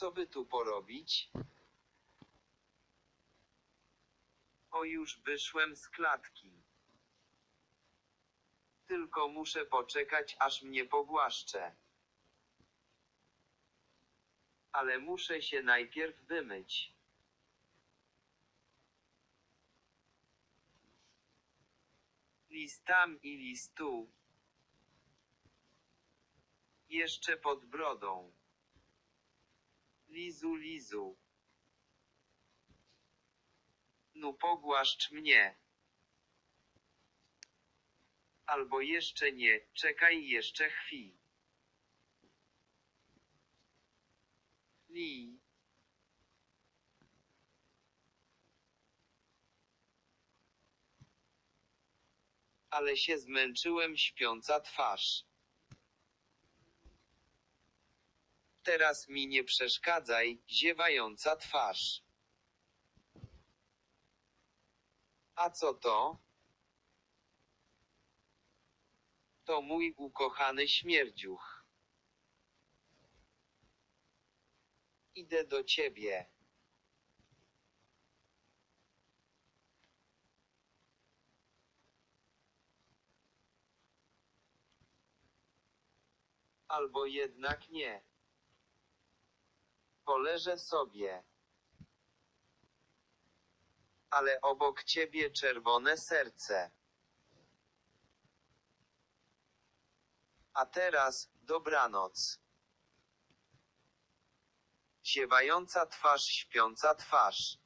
Co by tu porobić? O już wyszłem z klatki. Tylko muszę poczekać, aż mnie pogłaszcze. Ale muszę się najpierw wymyć. Listam i listu. Jeszcze pod brodą. Lizu, lizu. No pogłaszcz mnie. Albo jeszcze nie, czekaj jeszcze chwil. Li. Ale się zmęczyłem śpiąca twarz. Teraz mi nie przeszkadzaj, ziewająca twarz. A co to? To mój ukochany śmierdziuch. Idę do ciebie. Albo jednak nie. Poleżę sobie. Ale obok ciebie czerwone serce. A teraz, dobranoc. Ziewająca twarz, śpiąca twarz.